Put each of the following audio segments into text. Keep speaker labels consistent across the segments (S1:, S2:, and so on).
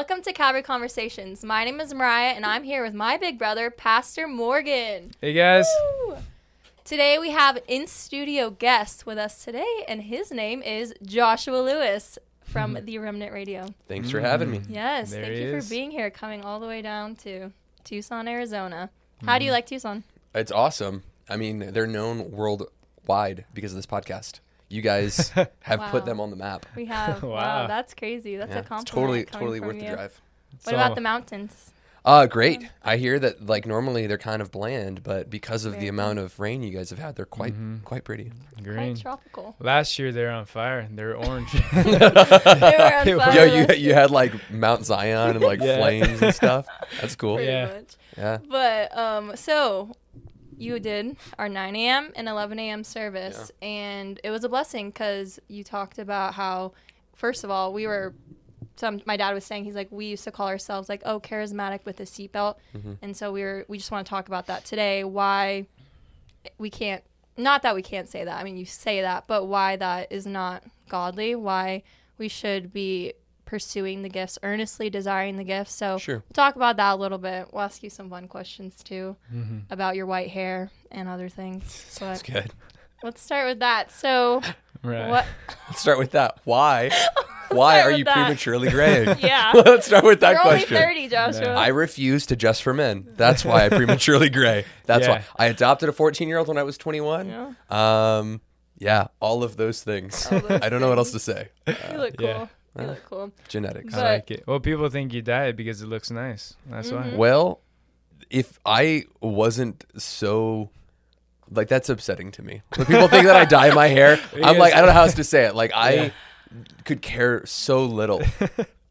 S1: Welcome to Calvary Conversations. My name is Moriah, and I'm here with my big brother, Pastor Morgan.
S2: Hey guys.
S1: Woo! Today we have in studio guest with us today, and his name is Joshua Lewis from mm-hmm. the Remnant Radio.
S3: Thanks for having me. Mm-hmm.
S1: Yes,
S2: There
S1: thank you
S2: is.
S1: for being here, coming all the way down to Tucson, Arizona. How do you mm-hmm. like Tucson?
S3: It's awesome. I mean, they're known worldwide because of this podcast. You guys have
S1: Wow.
S3: put them on the map.
S1: We have. wow.
S2: Wow.
S1: that's crazy. That's
S3: Yeah,
S1: a
S3: it's
S1: compliment.
S3: totally, totally
S1: from
S3: worth the drive.
S1: What about the mountains?
S3: Uh, great. I hear that like normally they're kind of bland, but because of
S1: Very
S3: the amount of rain you guys have had, they're quite, quite pretty.
S2: Green.
S1: Quite tropical.
S2: Last year they were on fire. They were orange.
S1: they were on fire
S3: Yo, you you had like Mount Zion and like
S2: Yeah.
S3: flames and stuff. That's cool.
S1: pretty
S2: Yeah.
S1: much.
S3: Yeah.
S1: But um, so you did our 9 a.m. and 11 a.m. service, and it was a blessing because you talked about how, first of all, we were. Some my dad was saying he's like we used to call ourselves like oh charismatic with a seatbelt,
S3: Mm-hmm.
S1: and so we were we just want to talk about that today. Why we can't not that we can't say that. I mean you say that, but why that is not godly. Why we should be pursuing the gifts earnestly, desiring the gifts. So
S3: Sure.
S1: We'll talk about that a little bit. We'll ask you some fun questions too
S2: Mm-hmm.
S1: about your white hair and other things.
S3: That's good.
S1: let's start with that. So,
S2: right.
S1: what?
S3: Let's start with that. Why? Why are you
S1: that.
S3: prematurely graying?
S1: Yeah.
S3: Let's start with that
S1: You're
S3: question.
S1: only 30, Joshua.
S3: I refuse to just for men. That's why I prematurely gray. That's
S2: Yeah.
S3: why I adopted a 14 year old when I was 21.
S1: Yeah.
S3: Um, yeah, all of those things.
S1: All those
S3: I don't know what else to say.
S1: you look cool.
S2: yeah.
S1: You look cool.
S3: Genetics.
S2: I
S1: But-
S2: like it. Well, people think you died because it looks nice. That's
S1: Mm-hmm.
S2: why.
S3: Well, if I wasn't so. Like that's upsetting to me. When people think that I dye my hair, I'm like I don't know how else to say it. Like I
S2: Yeah.
S3: could care so little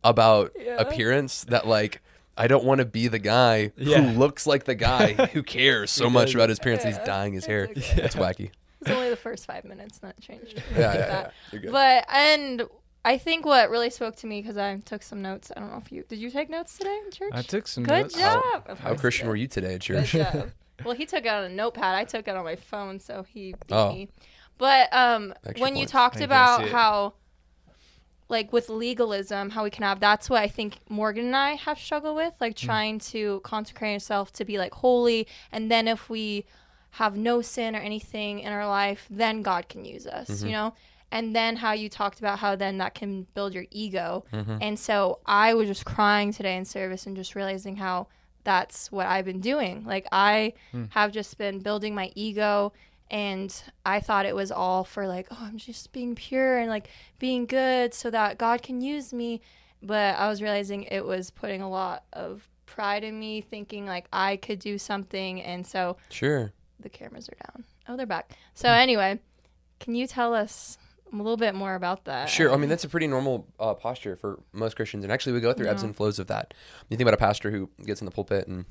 S3: about
S1: Yeah.
S3: appearance that like I don't want to be the guy
S2: Yeah.
S3: who looks like the guy who cares so much about his appearance.
S1: Yeah,
S3: He's dyeing his hair.
S1: it's okay.
S3: That's wacky.
S1: It's only the first five minutes, not changed.
S3: Yeah,
S1: Like
S3: yeah, yeah. You're good.
S1: But and I think what really spoke to me because I took some notes. I don't know if you did. You take notes today in church?
S2: I took some
S1: Good
S2: notes.
S1: job.
S3: How- How Christian were you today at
S1: Good
S3: church?
S1: job. well, he took it on a notepad. I took it on my phone, so he beat
S3: Oh.
S1: me. But um,
S3: Extra
S1: when you talked about how, like with legalism, how we can have that's what I think Morgan and I have struggled with, like
S3: Hmm.
S1: trying to consecrate ourselves to be like holy, and then if we have no sin or anything in our life, then God can use us,
S3: Mm-hmm.
S1: you know. And then how you talked about how then that can build your ego.
S3: Mm-hmm.
S1: And so I was just crying today in service and just realizing how that's what I've been doing. Like I have just been building my ego and I thought it was all for like, oh, I'm just being pure and like being good so that God can use me. But I was realizing it was putting a lot of pride in me, thinking like I could do something. And so
S3: Sure.
S1: the cameras are down. Oh, they're back. So anyway, can you tell us a little bit more about that?
S3: Sure. I mean, that's a pretty normal uh, posture for most Christians. And actually, we go through ebbs and flows of that. You think about a pastor who gets in the pulpit and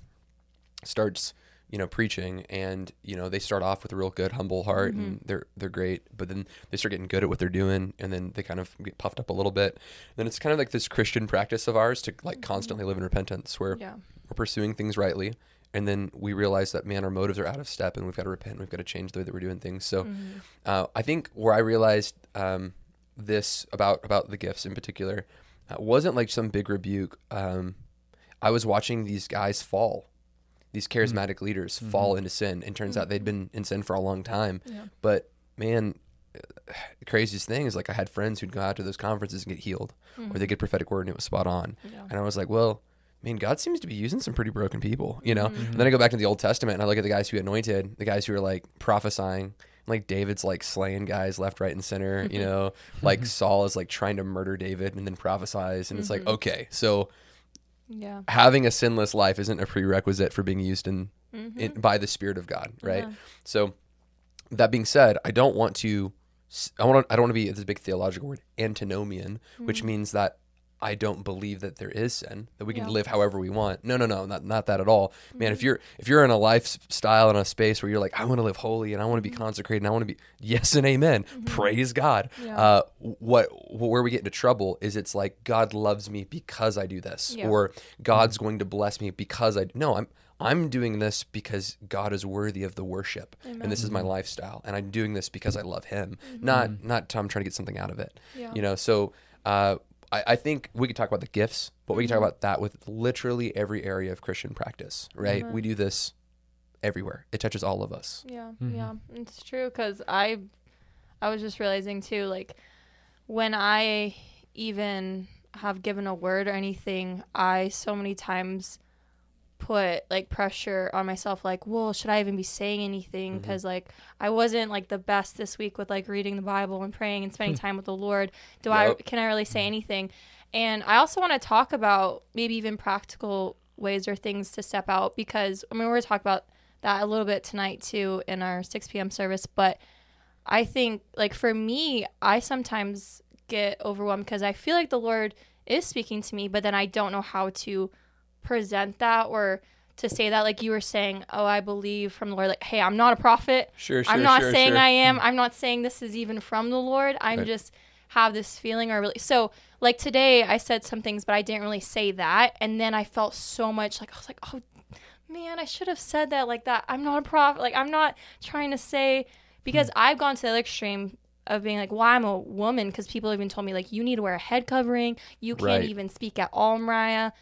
S3: starts, you know, preaching, and you know they start off with a real good, humble heart,
S1: Mm-hmm.
S3: and they're they're great. But then they start getting good at what they're doing, and then they kind of get puffed up a little bit. then it's kind of like this Christian practice of ours to like constantly live in repentance, where
S1: Mm-hmm. Yeah.
S3: we're pursuing things rightly. And then we realize that man, our motives are out of step, and we've got to repent. We've got to change the way that we're doing things. So,
S1: Mm-hmm.
S3: uh, I think where I realized um, this about about the gifts in particular uh, wasn't like some big rebuke. Um, I was watching these guys fall, these charismatic leaders fall into sin, and turns out they'd been in sin for a long time.
S1: Yeah.
S3: But man, the craziest thing is like I had friends who'd go out to those conferences and get healed, or they get prophetic word and it was spot on.
S1: Yeah.
S3: And I was like, well, I mean, God seems to be using some pretty broken people, you know. And then I go back to the Old Testament and I look at the guys who he anointed, the guys who are like prophesying, like David's like slaying guys left, right, and center, you know. like Saul is like trying to murder David and then prophesies, and it's like, mm-hmm. okay, so
S1: Yeah.
S3: having a sinless life isn't a prerequisite for being used in, mm-hmm. in by the Spirit of God, right?
S1: Yeah.
S3: So that being said, I don't want to. I want. To, I don't want to be this big theological word, antinomian, which means that I don't believe that there is sin, that we can
S1: Yeah.
S3: live however we want. No, no, no, not not that at all, man. If mm-hmm. you're if you're in a lifestyle in a space where you're like, I want to live holy and I want to be mm-hmm. consecrated and I want to be yes and amen, mm-hmm. praise God.
S1: Yeah.
S3: Uh, what where we get into trouble is it's like God loves me because I do this,
S1: Yeah.
S3: or God's going to bless me because I no, I'm I'm doing this because God is worthy of the worship, and this is my lifestyle, and I'm doing this because I love Him, not not I'm trying to get something out of it.
S1: Yeah.
S3: You know, so uh, I, I think we could talk about the gifts but we can talk about that with literally every area of Christian practice, right? We do this everywhere. It touches all of us.
S1: Yeah,
S2: Mhm.
S1: yeah, it's true. Because I, I was just realizing too, like when I even have given a word or anything, I so many times put like pressure on myself like well should i even be saying anything?
S3: Mm-hmm.
S1: Because like i wasn't like the best this week with like reading the bible and praying and spending time with the lord. Do i can i really say mm-hmm. anything? And i also want to talk about maybe even practical ways or things to step out because i mean we're going to talk about that a little bit tonight too in our 6 p.m service but i think like for me i sometimes get overwhelmed because i feel like the lord is speaking to me but then i don't know how to present that or to say that like you were saying oh i believe from the lord like hey i'm not a prophet.
S3: Sure, sure,
S1: i'm not
S3: sure,
S1: saying
S3: sure.
S1: i am. Hmm. I'm not saying this is even from the lord. I'm
S3: Right.
S1: just have this feeling or really so like today i said some things but i didn't really say that. And then i felt so much like i was like oh man i should have said that like that. I'm not a prophet. Like i'm not trying to say because hmm. i've gone to the other extreme of being like well i'm a woman because people even told me like you need to wear a head covering. You can't
S3: Right.
S1: even speak at all moriah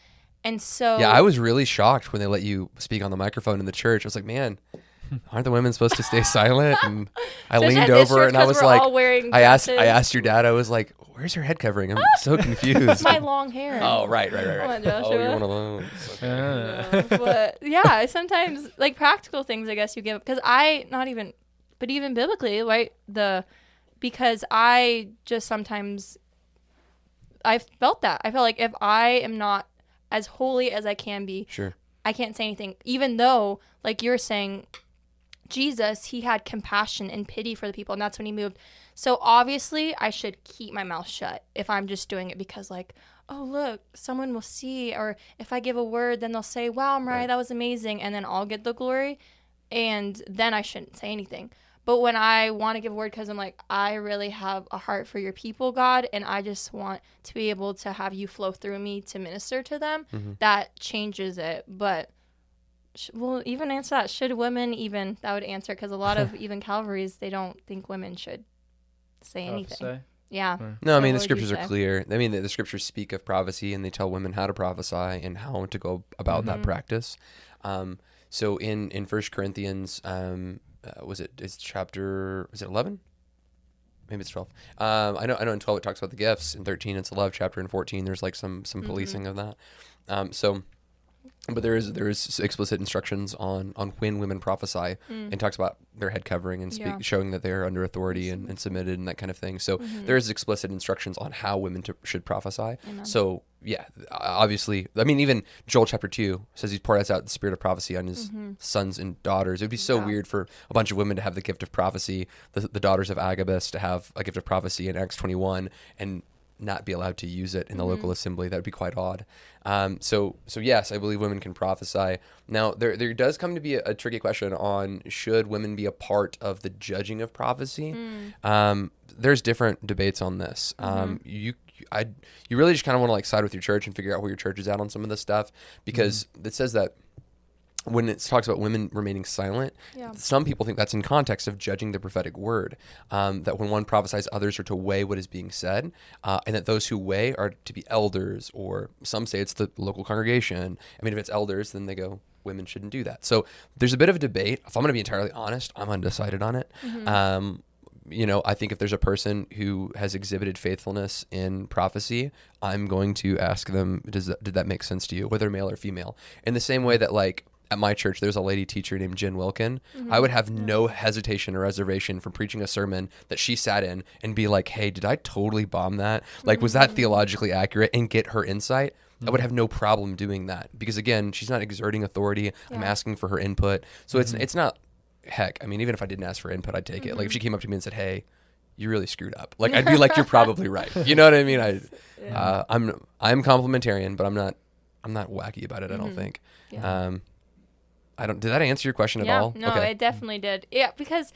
S1: and so
S3: Yeah, I was really shocked when they let you speak on the microphone in the church. I was like, man, aren't the women supposed to stay silent? And I
S1: Especially
S3: leaned over
S1: church
S3: and I was
S1: we're
S3: like,
S1: all wearing
S3: I asked, I asked your dad. I was like, where's your head covering? I'm so confused.
S1: it's my long hair
S3: oh, right, right, right,
S1: Come
S3: right.
S1: on,
S3: oh, you're one of those. Okay.
S1: Yeah, but yeah, sometimes like practical things, I guess you give because I not even, but even biblically, right? The because I just sometimes I felt that I felt like if I am not as holy as I can be,
S3: Sure.
S1: I can't say anything, even though like you're saying. Jesus, he had compassion and pity for the people, and that's when he moved. So obviously, I should keep my mouth shut if I'm just doing it because, like, oh look, someone will see, or if I give a word, then they'll say, "Wow, Moriah,
S3: Right.
S1: that was amazing," and then I'll get the glory, and then I shouldn't say anything. But when I want to give a word, because I'm like, I really have a heart for your people, God, and I just want to be able to have you flow through me to minister to them,
S3: Mhm.
S1: that changes it. But sh- well, even answer that. Should women even? That would answer because a lot of even Calvaries they don't think women should say anything.
S2: Prophesy.
S1: Yeah.
S3: No, I mean the
S1: what would you
S3: scriptures are clear. I mean the, the scriptures speak of prophecy and they tell women how to prophesy and how to go about that
S1: Mhm.
S3: practice. Um, so in in First Corinthians, um, uh, was it's chapter was it eleven? Maybe it's twelve. Um, I know I know in twelve it talks about the gifts. In thirteen it's a love chapter. In fourteen there's like some some
S1: Mhm.
S3: policing of that. Um, so. But there is there is explicit instructions on on when women prophesy
S1: Mm.
S3: and talks about their head covering and speak,
S1: Yeah.
S3: showing that they are under authority and, and submitted and that kind of thing. So
S1: Mhm.
S3: there is explicit instructions on how women to, should prophesy.
S1: Amen.
S3: So yeah, obviously, I mean, even Joel chapter two says he pours out the spirit of prophecy on his
S1: Mhm.
S3: sons and daughters. It would be so
S1: Yeah.
S3: weird for a bunch of women to have the gift of prophecy, the, the daughters of Agabus to have a gift of prophecy in Acts twenty one, and not be allowed to use it in the
S1: Mhm.
S3: local assembly. That would be quite odd. Um, so, so yes, I believe women can prophesy. Now, there there does come to be a, a tricky question on should women be a part of the judging of prophecy.
S1: Mm.
S3: Um, there's different debates on this. Um, you, I, you really just kind of want to like side with your church and figure out where your church is at on some of this stuff because it says that when it talks about women remaining silent,
S1: Yeah.
S3: some people think that's in context of judging the prophetic word. Um, that when one prophesies, others are to weigh what is being said, uh, and that those who weigh are to be elders, or some say it's the local congregation. I mean, if it's elders, then they go, women shouldn't do that. So there's a bit of a debate. If I'm going to be entirely honest, I'm undecided on it.
S1: Mm-hmm.
S3: Um, you know, I think if there's a person who has exhibited faithfulness in prophecy, I'm going to ask them, does that, did that make sense to you, whether male or female? In the same way that like at my church, there's a lady teacher named Jen Wilkin. Mm-hmm. I would have no hesitation or reservation from preaching a sermon that she sat in and be like, hey, did I totally bomb that? Like, was that mm-hmm. theologically accurate? And get her insight. I would mm-hmm. have no problem doing that because again, she's not exerting authority. I'm asking for her input, so it's it's not. Heck, I mean, even if I didn't ask for input, I'd take it. Like if she came up to me and said, "Hey, you really screwed up," like I'd be like, "You're probably right." You know what I mean? I, uh, I'm I'm complementarian, but I'm not I'm not wacky about it. I don't
S1: Mhm.
S3: think.
S1: Yeah.
S3: Um, I don't. Did that answer your question at all?
S1: No, it definitely did. Yeah, because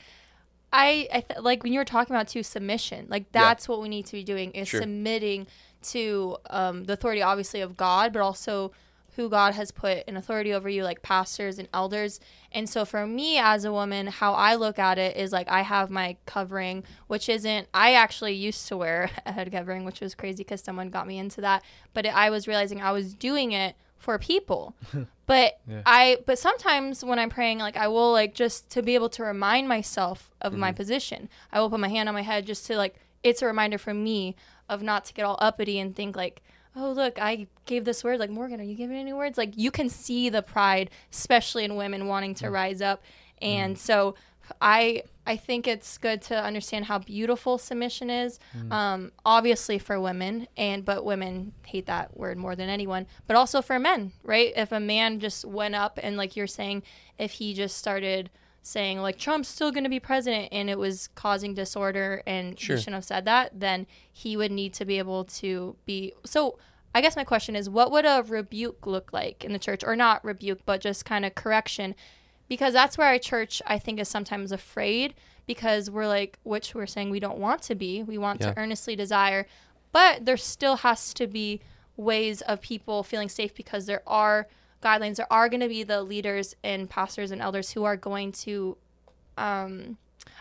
S1: I, I th- like when you were talking about too submission. Like
S3: Yeah.
S1: that's what we need to be doing is
S3: Sure.
S1: submitting to um, the authority, obviously of God, but also who God has put in authority over you, like pastors and elders. And so for me as a woman, how I look at it is like I have my covering, which isn't, I actually used to wear a head covering, which was crazy because someone got me into that. But I was realizing I was doing it for people. but
S2: Yeah.
S1: I, but sometimes when I'm praying, like I will like just to be able to remind myself of my mm-hmm. position, I will put my hand on my head just to like, it's a reminder for me of not to get all uppity and think like, oh look i gave this word. Like morgan are you giving any words? Like you can see the pride especially in women wanting to mm. rise up. And mm. so i i think it's good to understand how beautiful submission is mm. um, obviously for women and but women hate that word more than anyone but also for men right? If a man just went up and like you're saying if he just started saying like Trump's still going to be president and it was causing disorder and
S3: Sure.
S1: he shouldn't have said that, then he would need to be able to be. So I guess my question is, what would a rebuke look like in the church, or not rebuke, but just kind of correction? Because that's where our church, I think, is sometimes afraid because we're like, which we're saying we don't want to be. We want
S3: Yeah.
S1: to earnestly desire, but there still has to be ways of people feeling safe because there are guidelines. There are going to be the leaders and pastors and elders who are going to, um,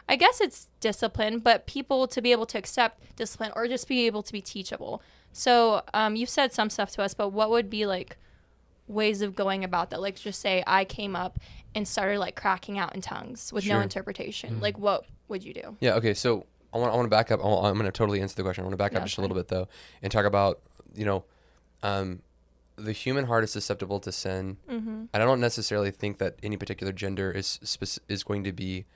S1: I guess it's discipline, but people to be able to accept discipline or just be able to be teachable. So um, you've said some stuff to us, but what would be like ways of going about that? Like just say I came up and started like cracking out in tongues with no
S3: Sure.
S1: interpretation. Like what would you do?
S3: Yeah. Okay. So I want I want to back up. I'm going to totally answer the question. I want to back
S1: Yeah,
S3: up just a little bit though, and talk about you know, um, the human heart is susceptible to sin.
S1: Mm-hmm.
S3: I don't necessarily think that any particular gender is spec- is going to be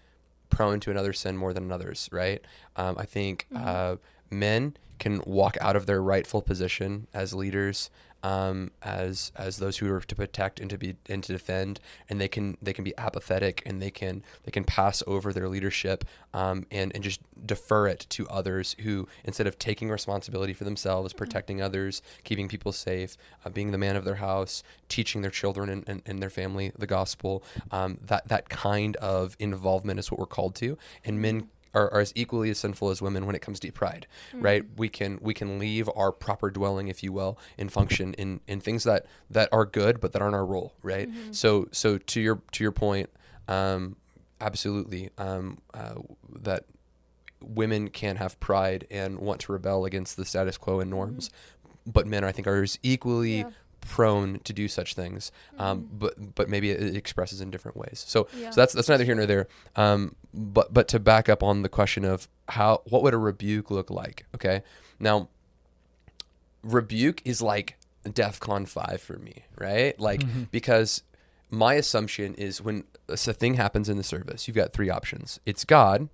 S3: prone to another sin more than others, right? Um, I think uh, men can walk out of their rightful position as leaders, um, as as those who are to protect and to be and to defend, and they can they can be apathetic and they can they can pass over their leadership um, and and just defer it to others who instead of taking responsibility for themselves, protecting others, keeping people safe, uh, being the man of their house, teaching their children and, and, and their family the gospel, um, that that kind of involvement is what we're called to, and men are, are as equally as sinful as women when it comes to pride, right? We can we can leave our proper dwelling, if you will, and function in in things that that are good but that aren't our role, right? So so to your to your point, um, absolutely, um, uh, that women can have pride and want to rebel against the status quo and norms, but men I think are as equally
S1: Yeah.
S3: Prone to do such things. Um, but but maybe it, it expresses in different ways. So
S1: Yeah.
S3: so that's that's neither here nor there. Um, but but to back up on the question of how what would a rebuke look like? Okay, now rebuke is like DEFCON five for me, right? Like because my assumption is when a thing happens in the service, you've got three options. It's God,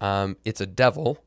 S3: um, it's a devil,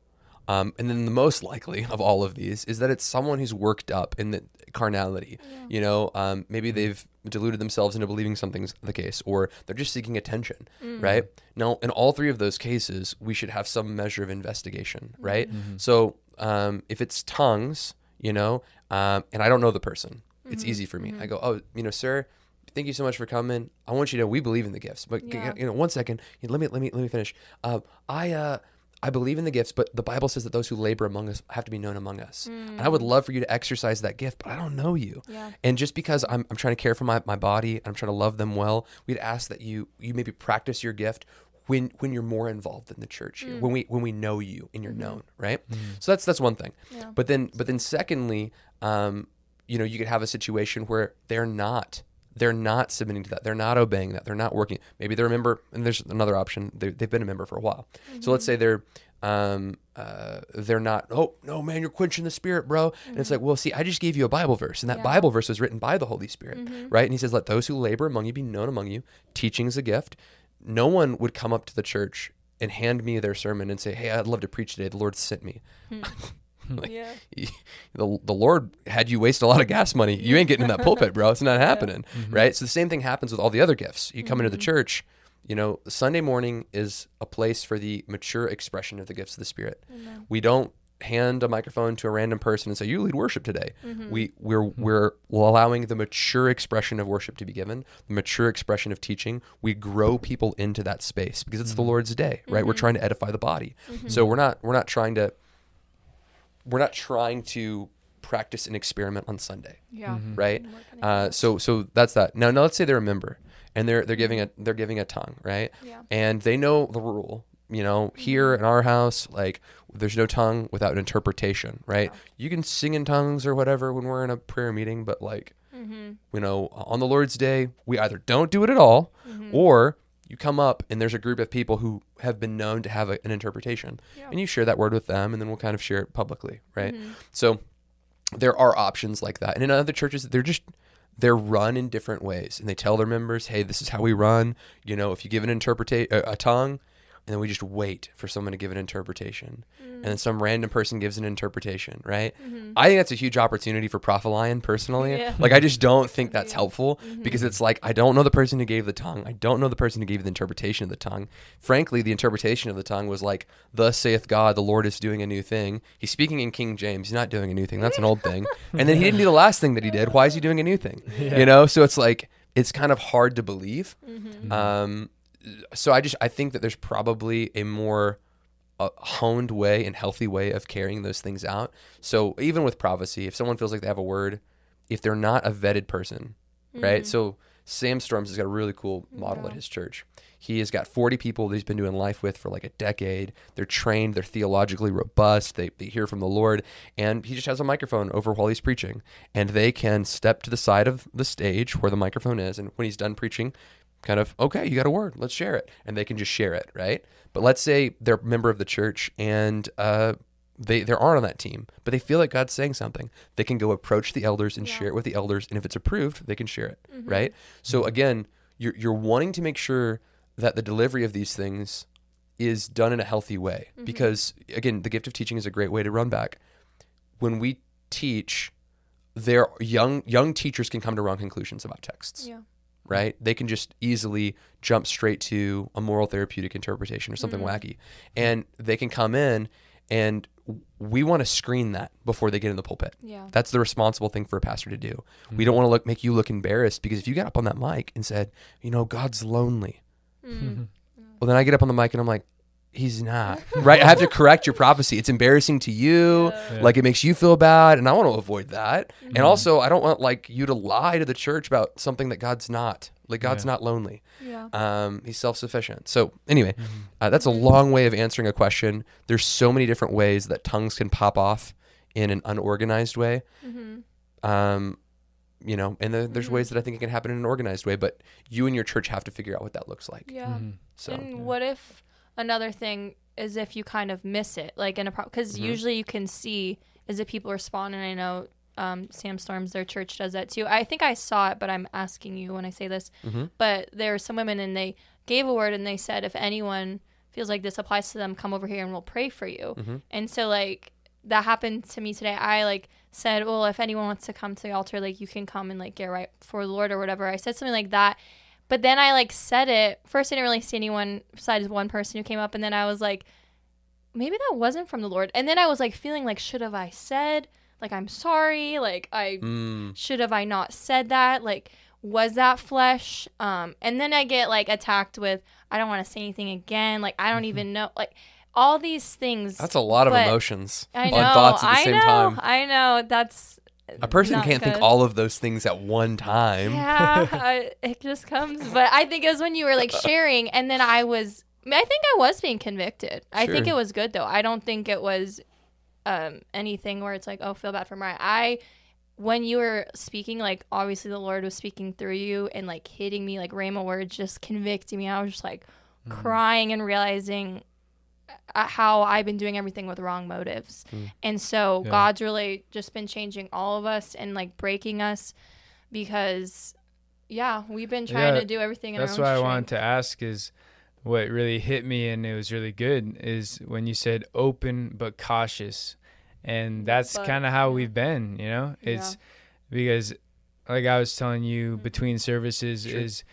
S3: um, and then the most likely of all of these is that it's someone who's worked up in the carnality. You know, um, maybe they've deluded themselves into believing something's the case, or they're just seeking attention, right? Now, in all three of those cases, we should have some measure of investigation, right? So, um, if it's tongues, you know, um, and I don't know the person, it's easy for me. I go, oh, you know, sir, thank you so much for coming. I want you to. know We believe in the gifts, but
S1: Yeah.
S3: you know, one second. Let me let me let me finish. Uh, I uh, I believe in the gifts, but the Bible says that those who labor among us have to be known among us. And I would mm. love for you to exercise that gift, but I don't know you.
S1: Yeah.
S3: And just because I'm, I'm trying to care for my, my body and I'm trying to love them well, we'd ask that you you maybe practice your gift when when you're more involved in the church here, when we when we know you and you're mm-hmm. known, right? Mm-hmm. So that's that's one thing.
S1: Yeah.
S3: But then but then secondly, um, you know, you could have a situation where they're not they're not submitting to that. They're not obeying that. They're not working. Maybe they're a member, and there's another option. They, they've been a member for a while. So let's say they're um, uh, they're not. Oh no, man, you're quenching the spirit, bro. And it's like, well, see, I just gave you a Bible verse, and that
S1: Yeah.
S3: Bible verse was written by the Holy Spirit, right? And he says, "Let those who labor among you be known among you. Teaching is a gift. No one would come up to the church and hand me their sermon and say, "Hey, I'd love to preach today. The Lord sent me." Like,
S1: Yeah.
S3: the, the Lord had you waste a lot of gas money. You ain't getting in that pulpit, bro. It's not happening, mm-hmm. right? So the same thing happens with all the other gifts. You come into the mm-hmm. church, you know, Sunday morning is a place for the mature expression of the gifts of the Spirit. We don't hand a microphone to a random person and say, "You lead worship today." Mm-hmm. We we're we're allowing the mature expression of worship to be given, the mature expression of teaching. We grow people into that space because it's the Lord's day, right? We're trying to edify the body. So we're not we're not trying to we're not trying to practice and experiment on Sunday,
S1: Yeah.
S3: right?
S1: More connected.
S3: Uh, so so that's that. Now, now let's say they're a member and they're they're giving a they're giving a tongue, right?
S1: Yeah.
S3: And they know the rule. You know, here in our house, like there's no tongue without an interpretation, right? You can sing in tongues or whatever when we're in a prayer meeting, but like
S1: Mm-hmm.
S3: you know, on the Lord's day, we either don't do it at all
S1: Mm-hmm.
S3: or you come up and there's a group of people who have been known to have a, an interpretation
S1: Yeah.
S3: and you share that word with them and then we'll kind of share it publicly, right?
S1: Mm-hmm.
S3: So there are options like that. And in other churches, they're just they're run in different ways and they tell their members, "Hey, this is how we run. You know, if you give an interpretation a, a tongue, and then we just wait for someone to give an interpretation. And mm. then some random person gives an interpretation, right? Mm-hmm. I think that's a huge opportunity for Prophelion personally.
S1: Yeah.
S3: Like I just don't think that's
S1: Yeah.
S3: helpful mm-hmm. because it's like I don't know the person who gave the tongue. I don't know the person who gave the interpretation of the tongue. Frankly, the interpretation of the tongue was like, Thus saith God, the Lord is doing a new thing. He's speaking in King James. He's not doing a new thing. That's an old thing. And then he didn't do the last thing that he did. Why is he doing a new thing? You know? So it's like it's kind of hard to believe. Mm-hmm. Um so I just I think that there's probably a more uh, honed way and healthy way of carrying those things out. So even with prophecy, if someone feels like they have a word, if they're not a vetted person, right? So Sam Storms has got a really cool model at his church. He has got 40 people that he's been doing life with for like a decade. They're trained, they're theologically robust, they, they hear from the Lord, and he just has a microphone over while he's preaching. And they can step to the side of the stage where the microphone is, and when he's done preaching, kind of, okay, you got a word, let's share it. And they can just share it, right? But let's say they're a member of the church and uh, they, they aren't on that team, but they feel like God's saying something. They can go approach the elders and
S1: Yeah.
S3: share it with the elders. And if it's approved, they can share it, mm-hmm. right? So mm-hmm. again, you're, you're wanting to make sure that the delivery of these things is done in a healthy way. Mm-hmm. Because again, the gift of teaching is a great way to run back. When we teach, there young young teachers can come to wrong conclusions about texts
S1: Yeah.
S3: Right? They can just easily jump straight to a moral therapeutic interpretation or something mm. wacky. And they can come in and we want to screen that before they get in the pulpit.
S1: Yeah.
S3: That's the responsible thing for a pastor to do. We mm. don't want to look make you look embarrassed because if you got up on that mic and said, "You know, God's lonely." Mm. Well, then I get up on the mic and I'm like, He's not. right? I have to correct your prophecy. It's embarrassing to you.
S2: Yeah.
S3: Like it makes you feel bad. And I want to avoid that. And also, I don't want like you to lie to the church about something that God's not. Like God's
S2: Yeah.
S3: not lonely.
S1: Yeah.
S3: Um, he's self sufficient. So, anyway, uh, that's a long way of answering a question. There's so many different ways that tongues can pop off in an unorganized way.
S1: Mm-hmm.
S3: Um, you know, and then there's ways that I think it can happen in an organized way, but you and your church have to figure out what that looks like.
S1: Yeah.
S2: Mhm.
S3: So,
S1: and what if another thing is if you kind of miss it, like in a because
S3: Mm-hmm.
S1: usually you can see is it people respond, and I know um, Sam Storms, their church does that too. I think I saw it, but I'm asking you when I say this.
S3: Mhm.
S1: But there were some women, and they gave a word, and they said if anyone feels like this applies to them, come over here and we'll pray for you.
S3: Mhm.
S1: And so like that happened to me today. I like said, well, if anyone wants to come to the altar, like you can come and like get right for the Lord or whatever. I said something like that. But then I like said it. First, I didn't really see anyone besides one person who came up, and then I was like, maybe that wasn't from the Lord. And then I was like feeling like, should have I said like I'm sorry? Like I
S3: mm,
S1: should have I not said that? Like was that flesh? Um, and then I get like attacked with I don't want to say anything again. Like I don't even know. Like all these things.
S3: that's a lot of emotions
S1: I know.
S3: on thoughts at the
S1: I
S3: same
S1: know.
S3: time.
S1: I know. That's
S3: A person can't think all of those things at one time.
S1: yeah, I, it just comes. But I think it was when you were like sharing, and then I was. I think I was being convicted. I think it was good though. I don't think it was um, anything where it's like, oh, feel bad for Moriah. I, when you were speaking, like obviously the Lord was speaking through you and like hitting me like rhema words, just convicting me. I was just like crying and realizing uh, how I've been doing everything with wrong motives.
S3: Mm.
S1: And so
S2: Yeah.
S1: God's really just been changing all of us and like breaking us because yeah, we've been trying
S2: Yeah,
S1: to do everything in
S2: That's why I wanted to ask is what really hit me and it was really good is when you said open but cautious. And that's kind of how we've been, you know? It's because like I was telling you
S1: Mm-hmm.
S2: between services
S3: Sure.
S2: is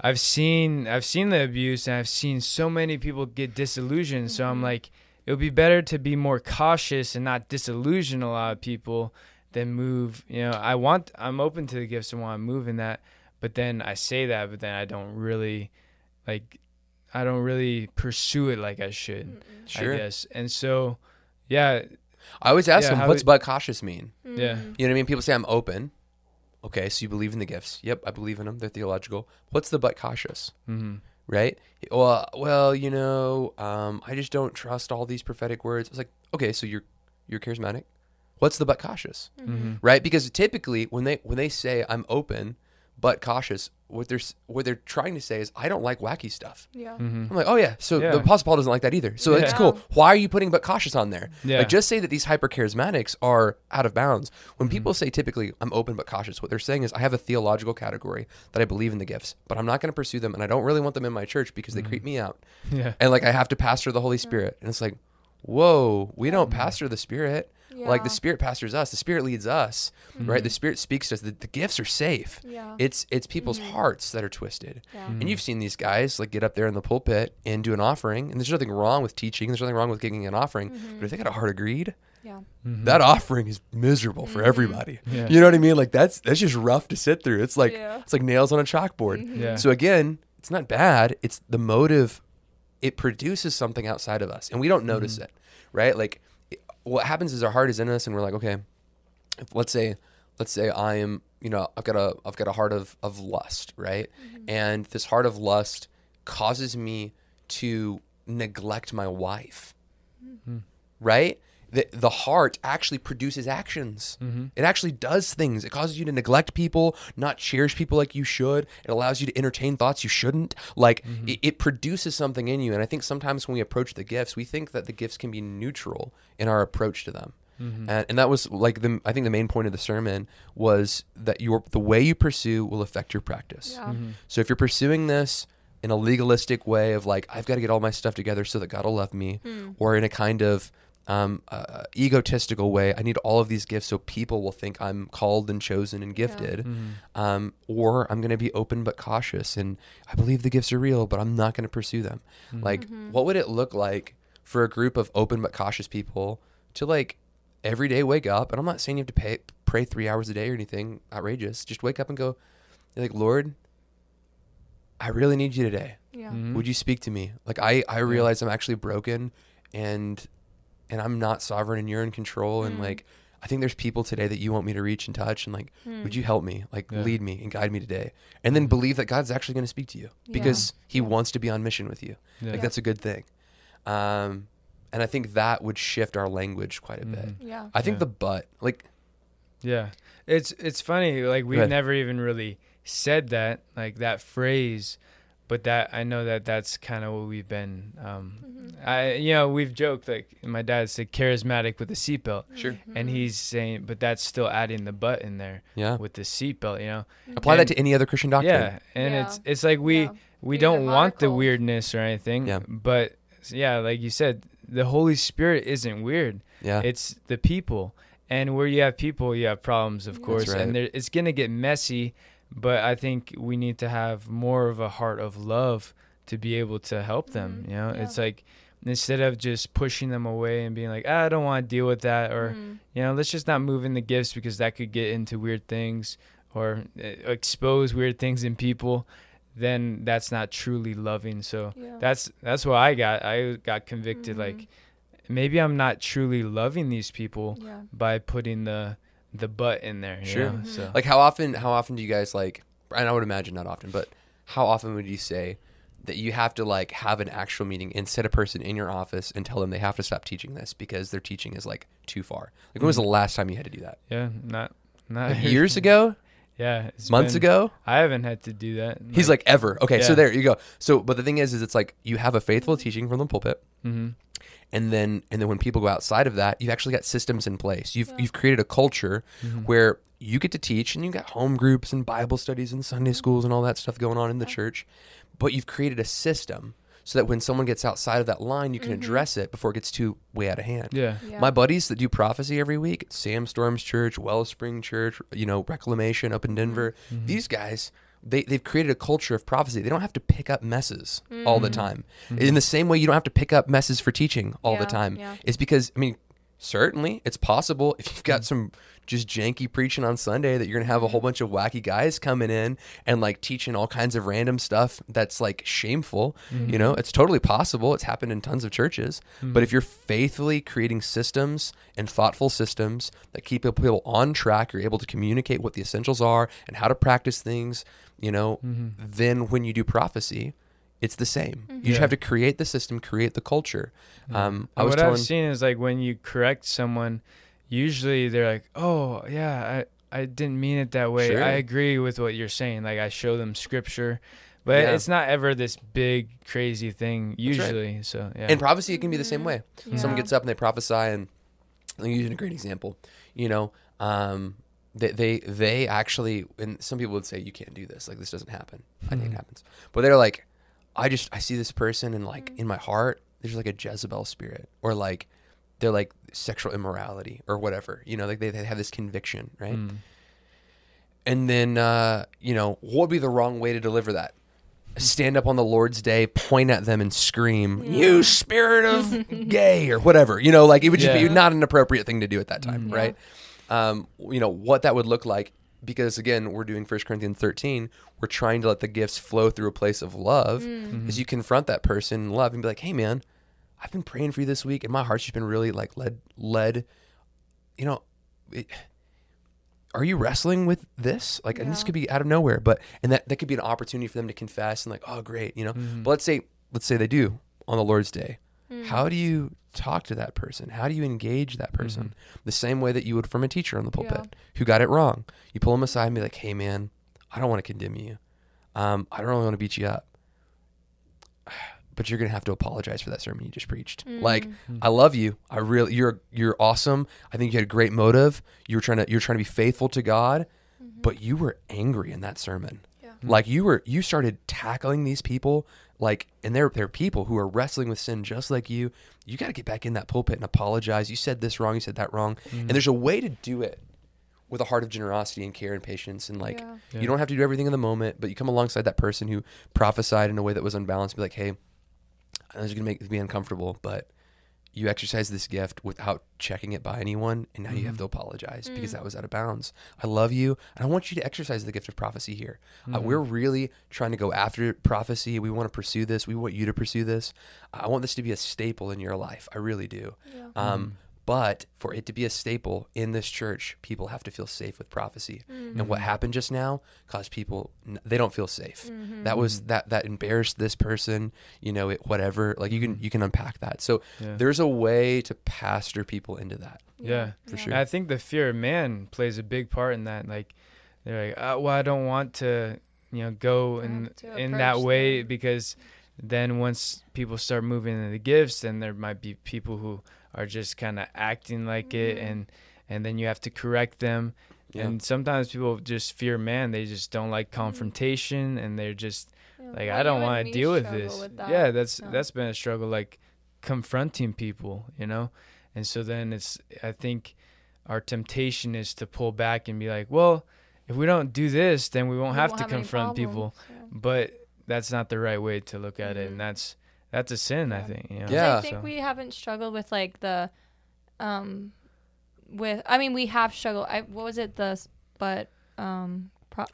S2: I've seen I've seen the abuse and I've seen so many people get disillusioned. So I'm
S1: Mhm.
S2: like it would be better to be more cautious and not disillusion a lot of people than move, you know, I want I'm open to the gifts and want to move in that, but then I say that but then I don't really like I don't really pursue it like I should.
S3: Sure.
S2: I guess. And so yeah,
S3: I always ask
S2: Yeah,
S3: them, what's
S2: it-
S3: but cautious mean?
S2: Yeah.
S3: You know what I mean? People say I'm open. Okay, so you believe in the gifts. Yep, I believe in them. They're theological. What's the but cautious?
S2: Mm-hmm.
S3: Right? Well, well, you know, um, I just don't trust all these prophetic words. It's like, okay, so you're you're charismatic. What's the but cautious?
S2: Mm-hmm.
S3: Right? Because typically when they when they say I'm open but cautious, what they're what they're trying to say is I don't like wacky stuff.
S1: Yeah.
S2: Mm-hmm.
S3: I'm like, oh yeah. So
S2: Yeah.
S3: the Apostle Paul doesn't like that either. So that's
S1: Yeah.
S3: cool. Why are you putting but cautious on there?
S2: Yeah.
S3: Like just say that these hyper charismatics are out of bounds. When
S2: Mm-hmm.
S3: people say typically I'm open but cautious, what they're saying is I have a theological category that I believe in the gifts, but I'm not going to pursue them and I don't really want them in my church because they
S2: Mm-hmm.
S3: creep me out.
S2: Yeah.
S3: And like I have to pastor the Holy Spirit. And it's like, whoa, we don't pastor the Spirit. Like the Spirit pastors us. The Spirit leads us,
S2: Mm-hmm.
S3: right? The mm-hmm. Spirit speaks to us. The, the gifts are safe.
S1: Yeah.
S3: It's it's people's mm-hmm. hearts that are twisted.
S1: Yeah.
S3: And you've mm-hmm. seen these guys like get up there in the pulpit and do an offering, and there's nothing wrong with teaching. There's nothing wrong with giving an offering, but if they got a heart of greed,
S1: Yeah.
S3: that offering is miserable for everybody.
S2: Yeah.
S3: You know what I mean? Like that's that's just rough to sit through. It's like
S1: Yeah.
S3: it's like nails on a chalkboard.
S2: Yeah.
S3: So again, it's not bad. It's the motive. It produces something outside of us, and we don't notice it, right? Like it- what happens is our heart is in us, and we're like, okay, if, let's say, let's say I am, you know, I've got a, I've got a heart of of lust, right? Mm-hmm. And this heart of lust causes me to neglect my wife, mm. hmm. right? The, the heart actually produces actions. Mm-hmm. It actually does things. It causes you to neglect people, not cherish people like you should. It allows you to entertain thoughts you shouldn't. Like mm-hmm. it, it produces something in you. And I think sometimes when we approach the gifts, we think that the gifts can be neutral in our approach to them. Mm-hmm. And, and that was like the I think the main point of the sermon was that your the way you pursue will affect your practice.
S1: Yeah.
S3: So if you're pursuing this in a legalistic way of like I've got to get all my stuff together so that God will love me, hmm. or in a kind of um, uh, egotistical way, I need all of these gifts so people will think I'm called and chosen and gifted, um, or I'm going to be open but cautious and I believe the gifts are real, but I'm not going to pursue them. Like, what would it look like for a group of open but cautious people to like every day wake up? And I'm not saying you have to pay, pray three hours a day or anything outrageous. Just wake up and go, like, Lord, I really need you today.
S1: Yeah.
S2: Mm-hmm.
S3: Would you speak to me? Like I, I realize I'm actually broken and and I'm not sovereign and you're in control and like I think there's people today that you want me to reach and touch and like would you help me? Like
S2: Yeah.
S3: lead me and guide me today. And then believe that God's actually going to speak to you because he
S1: Yeah.
S3: wants to be on mission with you.
S2: Yeah.
S3: Like that's a good thing. Um and I think that would shift our language quite a bit.
S2: Mhm.
S1: Yeah.
S3: I think
S2: Yeah.
S3: the but like
S2: Yeah. It's it's funny like we've never even really said that like that phrase but that I know that that's kind of what we've been um I you know we've joked like my dad said charismatic with a seatbelt
S3: sure.
S1: Mm-hmm.
S2: and he's saying but that's still adding the but in there
S3: Yeah.
S2: with the seatbelt you know
S3: Apply that to any other Christian doctrine.
S2: yeah and
S1: Yeah.
S2: it's it's like we
S1: Yeah.
S2: we
S1: Be
S2: don't want the weirdness or anything
S3: Yeah.
S2: but yeah like you said the holy spirit isn't weird
S3: Yeah.
S2: it's the people and where you have people you have problems of
S1: That's
S2: course
S3: right.
S2: and there, it's gonna get messy but i think we need to have more of a heart of love to be able to help them
S1: Mhm.
S2: you know
S1: Yeah.
S2: it's like instead of just pushing them away and being like ah, i don't want to deal with that or
S1: Mhm.
S2: you know let's just not move in the gifts because that could get into weird things or uh, expose weird things in people then that's not truly loving so
S1: Yeah.
S2: that's that's what i got i got convicted
S1: Mhm.
S2: like maybe i'm not truly loving these people
S1: Yeah.
S2: by putting the the butt in there. You
S3: Sure.
S2: Know?
S1: Mhm.
S2: So
S3: Like how often how often do you guys like and I would imagine not often, but how often would you say that you have to like have an actual meeting and set a person in your office and tell them they have to stop teaching this because their teaching is like too far? Like when was the last time you had to do that?
S2: yeah, not not
S3: Like years ago?
S2: Yeah,
S3: Months
S2: been-
S3: ago?
S2: I haven't had to do that.
S3: He's like ever. Okay, so there you go. So but the thing is is it's like you have a faithful teaching from the pulpit
S2: hmm
S3: and then and then when people go outside of that, you've actually got systems in place. You've
S1: Yeah.
S3: you've created a culture
S2: Mm-hmm.
S3: where you get to teach and you've got home groups and Bible studies and Sunday schools and all that stuff going on in the
S1: Yeah.
S3: church. But you've created a system so that when someone gets outside of that line, you can
S1: Mhm.
S3: address it before it gets too way out of hand.
S2: yeah,
S1: Yeah.
S3: My buddies that do prophecy every week, Sam Storms Church, Wellspring Church, you know, Reclamation up in Denver,
S2: Mhm.
S3: these guys, they, they've created a culture of prophecy. They don't have to pick up messes all the
S1: Mm.
S3: time.
S2: Mhm.
S3: In the same way, you don't have to pick up messes for teaching all the time.
S1: yeah.
S3: It's because, I mean, Certainly, it's possible if you've got some just janky preaching on Sunday that you're gonna have a whole bunch of wacky guys coming in and like teaching all kinds of random stuff that's like shameful. You know, it's totally possible. It's happened in tons of churches. But if you're faithfully creating systems and thoughtful systems that keep people on track, you're able to communicate what the essentials are and how to practice things. You know, then when you do prophecy, it's the same. You just
S2: Yeah.
S3: have to create the system, create the culture. Um, I was
S2: what
S3: telling,
S2: I've seen is like when you correct someone, usually they're like, "Oh, yeah, I I didn't mean it that way.
S3: Sure.
S2: I agree with what you're saying." Like I show them scripture, but
S3: Yeah.
S2: it's not ever this big crazy thing
S3: right.
S2: usually. So yeah,
S3: in prophecy, it can be the same way.
S1: Yeah.
S3: Someone gets up and they prophesy, and I'm using a great example. You know, um, they, they they actually, and some people would say you can't do this. Like this doesn't happen. I think it happens, but they're like, I just I see this person, and like in my heart, there's like a Jezebel spirit, or like they're like sexual immorality or whatever. You know, like they, they have this conviction, right?
S2: Mm.
S3: And then, uh, you know, what would be the wrong way to deliver that? Stand up on the Lord's day, point at them, and scream, "You spirit of gay" or whatever. You know, like it would just be not an appropriate thing to do at that time,
S2: Mhm.
S3: right? Um, you know what that would look like because again, we're doing 1 Corinthians 13. We're trying to let the gifts flow through a place of love.
S2: Mm-hmm.
S3: As you confront that person in love and be like, "Hey, man, I've been praying for you this week, and my heart's just been really like led, led. You know, it, are you wrestling with this? Like, and this could be out of nowhere, but and that that could be an opportunity for them to confess and like, oh, great, you know.
S2: Mm-hmm.
S3: But let's say let's say they do on the Lord's Day.
S1: Mm.
S3: How do you talk to that person? How do you engage that person? The same way that you would from a teacher on the pulpit who got it wrong. You pull them aside and be like, hey, man, I don't want to condemn you. Um, I don't really want to beat you up. But you're gonna have to apologize for that sermon you just preached. Like,
S1: Mm.
S3: I love you. I really, you're you're awesome. I think you had a great motive. You were trying to you're trying to be faithful to God, but you were angry in that sermon.
S1: Yeah.
S3: Like you were you started tackling these people like and there are they're people who are wrestling with sin just like you. You got to get back in that pulpit and apologize. You said this wrong, you said that wrong. And mm-hmm. there's a way to do it with a heart of generosity and care and patience and like
S1: Yeah.
S2: Yeah.
S3: you don't have to do everything in the moment, but you come alongside that person who prophesied in a way that was unbalanced be like, "Hey, I know this is going to make me uncomfortable, but you exercise this gift without checking it by anyone, and now you have to apologize because that was out of bounds. I love you, and I want you to exercise the gift of prophecy here. Uh, we're really trying to go after prophecy. We want to pursue this. We want you to pursue this. I want this to be a staple in your life. I really do.
S1: Yeah.
S3: Um, But for it to be a staple in this church, people have to feel safe with prophecy. And what happened just now caused people they don't feel safe. That was that that embarrassed this person. You know, it whatever. Like you can you can unpack that. So
S2: Yeah.
S3: there's a way to pastor people into that.
S2: Yeah,
S3: for sure.
S2: I think the fear of man plays a big part in that. Like, they're like, uh, well, I don't want to, you know, go in in that way
S1: them.
S2: because then once people start moving into the gifts, then there might be people who are just kind of acting like it,
S1: Mm-hmm.
S2: and and then you have to correct them.
S3: Yeah.
S2: And sometimes people just fear man; they just don't like
S1: Mm-hmm.
S2: confrontation, and they're just
S1: Yeah.
S2: like,
S1: Well,
S2: I don't
S1: you
S2: want to deal with this.
S1: with that,
S2: yeah, that's
S1: so.
S2: that's been a struggle, like confronting people, you know. And so then it's, I think, our temptation is to pull back and be like, well, if we don't do this, then we won't
S1: We
S2: have
S1: won't
S2: to
S1: have
S2: confront people.
S1: problems,
S2: But that's not the right way to look at it,
S1: Mhm.
S2: and that's that's a sin, I think. You know?
S3: Yeah.
S1: I think
S2: So-
S1: we haven't struggled with like the, um, with I mean we have struggled. I what was it the but um pro-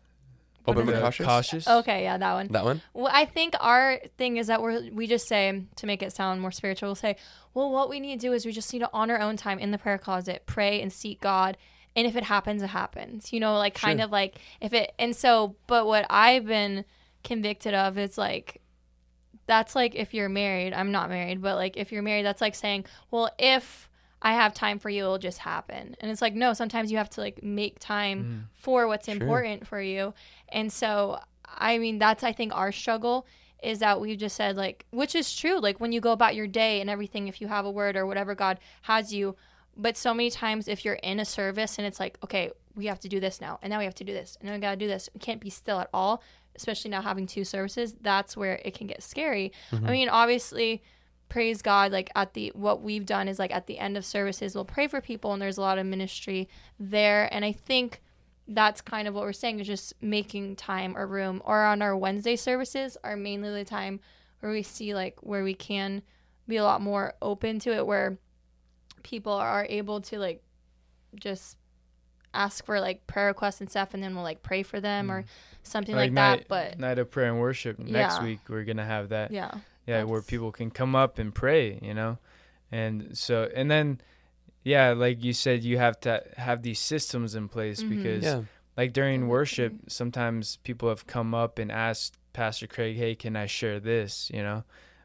S1: what
S3: Open
S1: is
S3: but cautious?
S2: cautious.
S1: Okay, yeah, that one.
S3: That one?
S1: Well, I think our thing is that we're we just say to make it sound more spiritual. We'll say, well, what we need to do is we just need to on our own time in the prayer closet, pray and seek God, and if it happens, it happens. You know, like kind
S3: Sure.
S1: of like if it. And so, but what I've been convicted of is like that's like if you're married. I'm not married, but like if you're married, that's like saying, well, if I have time for you, it'll just happen. And it's like no, sometimes you have to like make time mm. for what's
S3: Sure.
S1: important for you. And so, I mean, that's I think our struggle is that we've just said like, which is true. Like when you go about your day and everything, if you have a word or whatever God has you, but so many times if you're in a service and it's like, okay, we have to do this now, and now we have to do this, and now we gotta do this, we can't be still at all. Especially now having two services, that's where it can get scary. I mm-hmm. mean, obviously, praise God, like at the what we've done is like at the end of services, we'll pray for people, and there's a lot of ministry there. And I think that's kind of what we're saying is just making time or room. Or on our Wednesday services are mainly the time where we see like where we can be a lot more open to it, where people are able to like just ask for like prayer requests and stuff, and then we'll like pray for them or something like,
S2: night,
S1: that. But
S2: night of prayer and worship next week we're gonna have that.
S1: yeah,
S2: yeah where people can come up and pray you know and so and then yeah like you said you have to have these systems in place
S1: Mhm.
S2: because
S3: Yeah.
S2: like during worship sometimes people have come up and asked pastor craig hey can i share this you know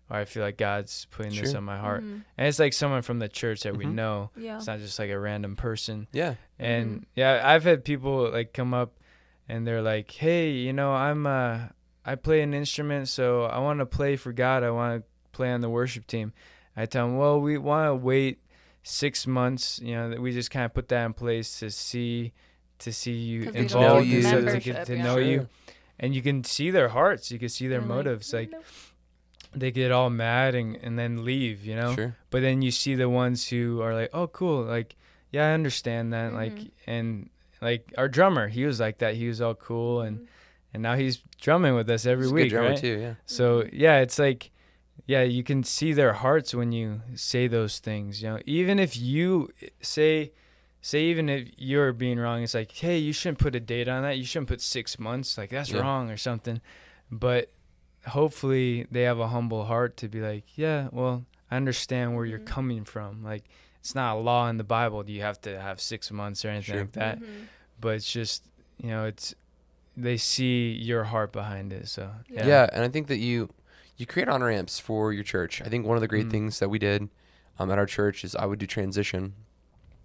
S2: or i feel like god's putting this on my heart
S1: Mhm.
S2: and it's like someone from the church that we
S3: Mhm.
S2: know
S1: yeah,
S2: it's not just like a random person
S3: Yeah.
S2: and yeah i've had people like come up and they're like hey you know i'm uh i play an instrument so i want to play for god i want to play on the worship team i tell them well we want to wait six months you know that we just kind of put that in place to see to see you
S1: 'Cause we
S3: don't
S2: involved
S3: have the
S2: so to get to
S1: yeah.
S2: know
S3: Sure.
S2: you and you can see their hearts you can see their
S1: They're like,
S2: motives like
S1: "Nope."
S2: They get all mad and, and then leave you know
S3: Sure.
S2: but then you see the ones who are like oh cool like yeah i understand that like
S1: Mhm.
S2: and like our drummer he was like that he was all cool and and now he's drumming with us every
S3: He's a
S2: week
S3: good drummer
S2: right
S3: too. Yeah.
S2: so
S1: Mhm.
S2: yeah it's like yeah you can see their hearts when you say those things you know even if you say say even if you're being wrong it's like hey you shouldn't put a date on that you shouldn't put six months like that's
S3: Yeah.
S2: wrong or something but hopefully they have a humble heart to be like yeah well i understand where you're
S1: Mhm.
S2: coming from like it's not a law in the bible you have to have six months or anything
S3: Sure.
S2: like that
S1: Mhm.
S2: but it's just you know it's they see your heart behind it so
S3: Yeah.
S2: yeah,
S3: and I think that you you create on ramps for your church. I think one of the great
S2: Mm.
S3: things that we did um, at our church is I would do transition,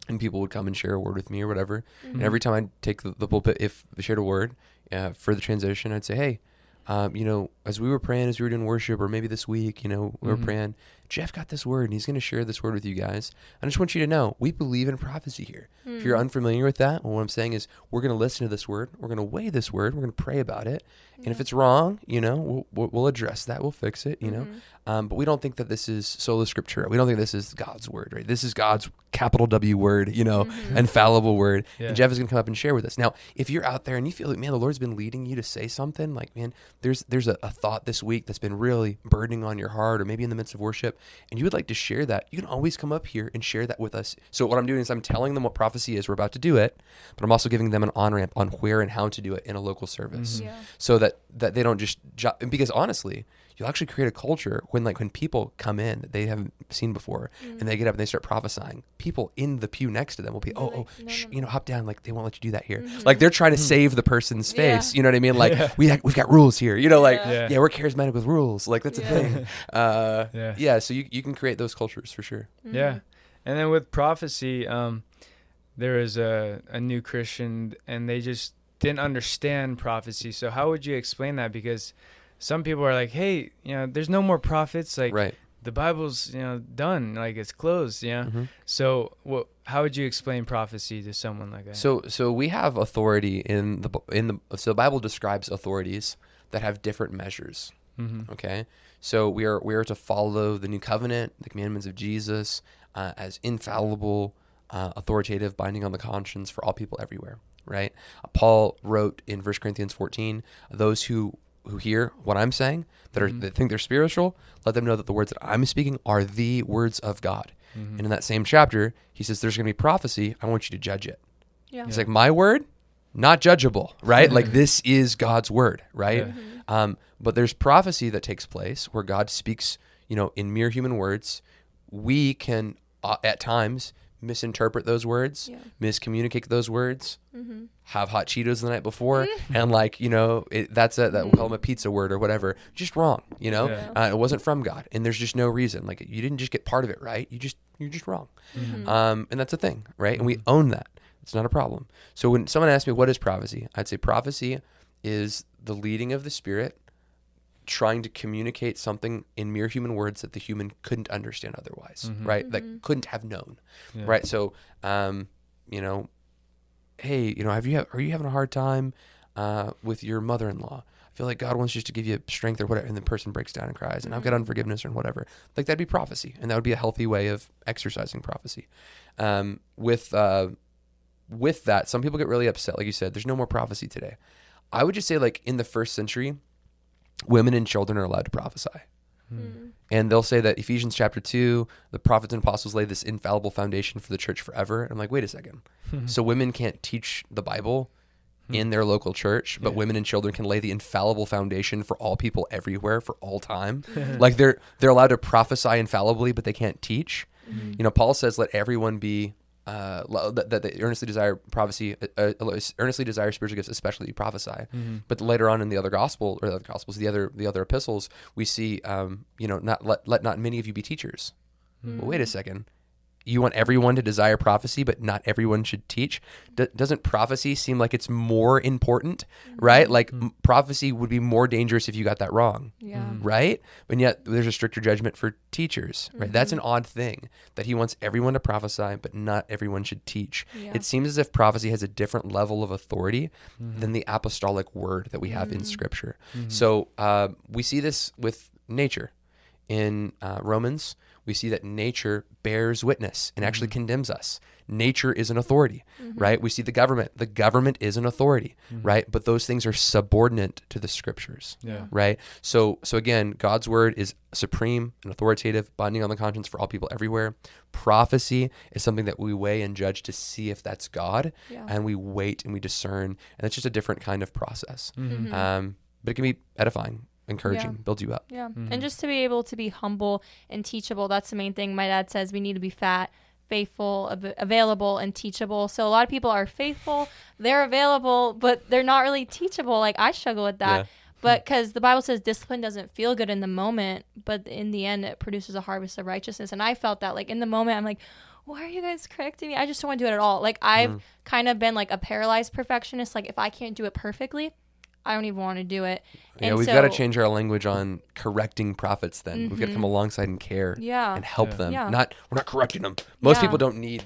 S3: and people would come and share a word with me or whatever. And every time I'd take the, the pulpit, if they shared a word uh, for the transition, I'd say, "Hey, um, you know, as we were praying, as we were doing worship, or maybe this week, you know, we were
S2: Mhm.
S3: praying. Jeff got this word, and he's going to share this word with you guys. I just want you to know we believe in prophecy here. If you're
S1: Mhm.
S3: unfamiliar with that, well, what I'm saying is we're going to listen to this word, we're going to weigh this word, we're going to pray about it, and if it's wrong, you know, we'll, we'll, we'll address that, we'll fix it, you know.
S1: Mhm.
S3: Um, but we don't think that this is sola scriptura. We don't think this is God's word, right? This is God's capital W word, you know,
S1: Mhm.
S3: infallible word.
S2: Yeah.
S3: And Jeff is going to come up and share with us. Now, if you're out there and you feel like, man, the Lord's been leading you to say something, like, man, there's there's a, a thought this week that's been really burdening on your heart, or maybe in the midst of worship, and you would like to share that, you can always come up here and share that with us. So what I'm doing is I'm telling them what prophecy is. We're about to do it, but I'm also giving them an on ramp on where and how to do it in a local service
S2: Mhm.
S1: Yeah.
S3: so that that they don't just jo- because honestly you'll actually create a culture when like when people come in that they haven't seen before and they get up and they start prophesying people in the pew next to them will be
S1: Be
S3: oh
S1: like,
S3: oh
S1: "No,
S3: shh,
S1: no,
S3: you know hop down like they won't let you do that here
S1: Mhm.
S3: like they're trying to save the person's
S1: Yeah.
S3: face you know what i mean like
S2: Yeah.
S3: we ha- we've got rules here you know like
S1: Yeah.
S3: yeah,
S2: Yeah.
S3: we're charismatic with rules like that's a thing uh
S2: Yeah.
S3: yeah so you, you can create those cultures for sure
S2: Yeah.
S1: Mhm.
S2: And then with prophecy, um, there was a, a new Christian and they just didn't understand prophecy. So how would you explain that? Because some people are like, hey, you know, there's no more prophets. Like
S3: right
S2: the Bible's, you know, done. Like it's closed. You know.
S3: Mhm.
S2: So what? How would you explain prophecy to someone like that?
S3: So so we have authority in the in the so the Bible describes authorities that have different measures.
S2: hmm
S3: Okay, so we are we are to follow the new covenant, the commandments of Jesus, uh, as infallible, uh, authoritative, binding on the conscience for all people everywhere. Right? Uh, Paul wrote in 1 Corinthians 14, those who who hear what I'm saying that are
S2: Mhm.
S3: that think they're spiritual, let them know that the words that I'm speaking are the words of God.
S2: hmm
S3: And in that same chapter, he says, "There's going to be prophecy. I want you to judge it."
S1: Yeah.
S3: It's
S2: Yeah.
S3: like my word, not judgeable, right? like this is God's word, right?
S2: Yeah.
S1: Mhm.
S3: Um, but there's prophecy that takes place where God speaks, you know, in mere human words. We can, uh, at times, misinterpret those words,
S1: Yeah.
S3: miscommunicate those words,
S1: Mhm.
S3: have hot Cheetos the night before, and like you know, it, that's a that we'll call them a pizza word or whatever. Just wrong, you know.
S2: Yeah.
S3: Uh, it wasn't from God, and there's just no reason. Like you didn't just get part of it right. You just you're just wrong.
S1: Mhm.
S3: Um, and that's a thing, right? And we own that. It's not a problem. So when someone asks me what is prophecy, I'd say prophecy is the leading of the spirit trying to communicate something in mere human words that the human couldn't understand otherwise,
S2: Mhm.
S3: right?
S1: Mhm.
S3: That couldn't have known,
S2: Yeah.
S3: right? So, um, you know, hey, you know, have you have, are you having a hard time uh, with your mother-in-law? I feel like God wants just to give you strength or whatever, and the person breaks down and cries, and I've got unforgiveness or whatever. Like that'd be prophecy, and that would be a healthy way of exercising prophecy. Um, with uh, with that, some people get really upset. Like you said, there's no more prophecy today. I would just say, like in the first century, women and children are allowed to prophesy.
S2: Mm.
S1: Mhm.
S3: and they'll say that Ephesians chapter 2, the prophets and apostles lay this infallible foundation for the church forever. I'm like, wait a second. so women can't teach the Bible in their local church, but
S2: Yeah.
S3: women and children can lay the infallible foundation for all people everywhere for all time. like they're they're allowed to prophesy infallibly, but they can't teach. You know, Paul says, "Let everyone be." Uh, that, that they earnestly desire prophecy, uh, uh, earnestly desire spiritual gifts, especially prophesy.
S2: Mm-hmm.
S3: But later on in the other gospel or the other gospels, the other the other epistles, we see, um, you know, not let let not many of you be teachers. Well, wait a second. You want everyone to desire prophecy, but not everyone should teach. D- doesn't prophecy seem like it's more important, mm-hmm. right? Like mm-hmm. m- prophecy would be more dangerous if you got that wrong,
S1: Yeah. Mm-hmm.
S3: right? And yet there's a stricter judgment for teachers, right? That's an odd thing that he wants everyone to prophesy, but not everyone should teach.
S1: Yeah.
S3: It seems as if prophecy has a different level of authority than the apostolic word that we have in Scripture. So uh, we see this with nature in uh, Romans, we see that nature bears witness and actually condemns us. Nature is an authority, right? We see the government. The government is an authority, right? But those things are subordinate to the scriptures,
S2: Yeah.
S3: right? So, so again, God's word is supreme and authoritative, binding on the conscience for all people everywhere. Prophecy is something that we weigh and judge to see if that's God,
S1: Yeah.
S3: and we wait and we discern, and it's just a different kind of process.
S2: Mm-hmm.
S3: Um, but it can be edifying, encouraging,
S1: Yeah.
S3: builds you up.
S1: Yeah.
S2: Mm-hmm.
S1: And just to be able to be humble and teachable, that's the main thing. My dad says we need to be fat, faithful, av- available, and teachable. So a lot of people are faithful, they're available, but they're not really teachable. Like I struggle with that.
S3: Yeah.
S1: But because the Bible says discipline doesn't feel good in the moment, but in the end it produces a harvest of righteousness. And I felt that like in the moment, I'm like, why are you guys correcting me? I just don't want to do it at all. Like I've
S3: Mm.
S1: kind of been like a paralyzed perfectionist. Like if I can't do it perfectly, I don't even want to do it.
S3: Yeah,
S1: And
S3: we've got to change our language on correcting prophets. Then we've got to come alongside and care
S1: Yeah.
S3: and help
S2: Yeah.
S3: them.
S1: Yeah.
S3: Not we're not correcting them. Most
S1: Yeah.
S3: people don't need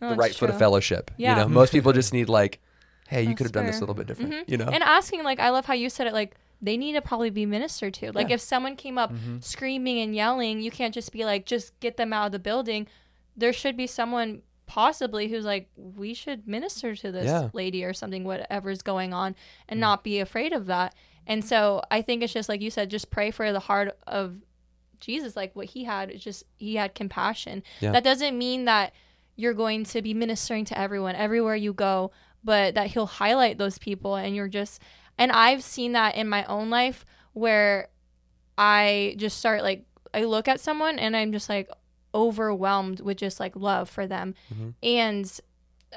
S1: No,
S3: the
S1: it's
S3: right foot of fellowship.
S1: Yeah.
S3: You know, most people just need like, hey, you
S1: That's
S3: could have done this a little bit different.
S1: Mhm.
S3: You know,
S1: And asking, like, I love how you said it, like, they need to probably be ministered to. Like,
S3: Yeah.
S1: if someone came up
S2: Mm-hmm.
S1: screaming and yelling, you can't just be like, just get them out of the building. There should be someone possibly who's like, we should minister to this
S3: Yeah.
S1: lady or something, whatever's going on, and mm. not be afraid of that. And so I think it's just like you said, just pray for the heart of Jesus, like what he had. It's just, he had compassion.
S3: Yeah.
S1: That doesn't mean that you're going to be ministering to everyone everywhere you go, but that he'll highlight those people and you're just and I've seen that in my own life where I just start like I look at someone and I'm just like overwhelmed with just like love for them.
S3: Mhm.
S1: And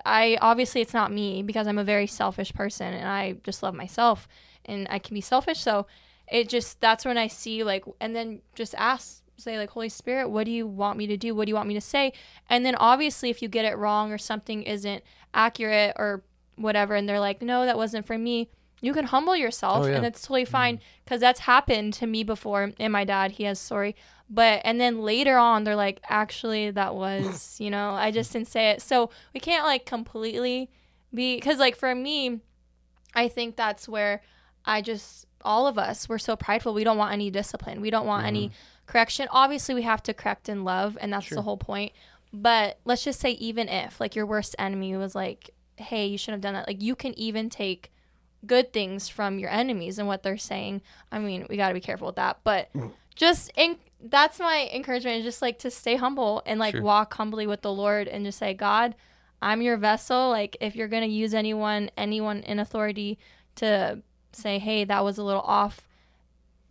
S1: I obviously it's not me because I'm a very selfish person and I just love myself and I can be selfish so it just that's when I see like and then just ask say like Holy Spirit what do you want me to do what do you want me to say and then obviously if you get it wrong or something isn't accurate or whatever and they're like no that wasn't for me you can humble yourself
S3: Oh, yeah.
S1: and it's totally fine because that's happened to me before and my dad he has sorry but and then later on they're like actually that was you know i just didn't say it. So we can't like completely be because like for me i think that's where i just all of us we're so prideful. We don't want any discipline. We don't want any mm-hmm. correction. Obviously we have to correct in love and that's
S3: Sure.
S1: the whole point. But let's just say even if like your worst enemy was like hey you shouldn't have done that. Like you can even take good things from your enemies and what they're saying. I mean, we got to be careful with that, but mm. just in, that's my encouragement is just like to stay humble and like
S3: Sure.
S1: walk humbly with the Lord and just say, God, I'm your vessel. Like if you're going to use anyone, anyone in authority to say, hey, that was a little off.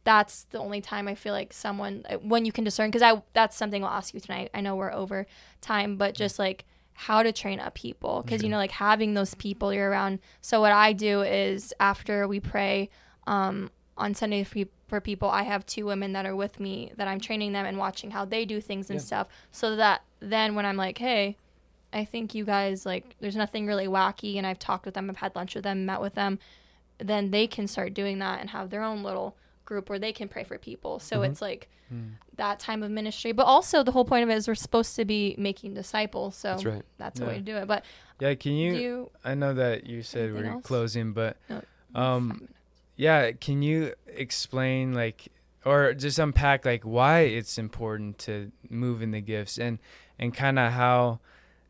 S1: That's the only time I feel like someone when you can discern because I that's something I'll ask you tonight. I know we're over time, but just like how to train up people because you know like having those people you're around so what i do is after we pray um, on sunday for, for people i have two women that are with me that i'm training them and watching how they do things and
S3: Yeah.
S1: stuff so that then when i'm like hey i think you guys like there's nothing really wacky and i've talked with them i've had lunch with them met with them then they can start doing that and have their own little group where they can pray for people so
S3: Mhm.
S1: it's like that time of ministry but also the whole point of it is we're supposed to be making disciples so
S3: That's right.
S1: that's a
S2: Yeah.
S1: way to do it. But
S2: Yeah, can you,
S1: you
S2: I know that you said we're
S1: else?
S2: closing, but
S1: No,
S2: um yeah, can you explain like or just unpack like why it's important to move in the gifts and and kind of how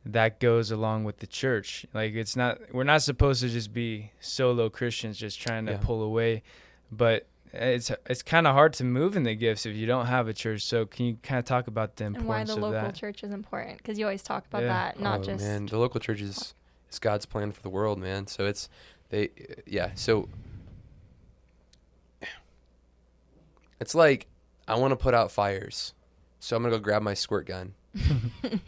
S2: that goes along with the church. Like it's not we're not supposed to just be solo Christians just trying to
S3: Yeah.
S2: pull away, but it's it's kind of hard to move in the gifts if you don't have a church. So can you kind of talk about the importance
S1: And why the
S2: of
S1: local
S2: that?
S1: church is important because you always talk about
S2: Yeah.
S1: that, not
S3: oh,
S1: just
S3: man, the local church is is God's plan for the world, man. So it's they, yeah. So it's like I want to put out fires, so I'm gonna go grab my squirt gun,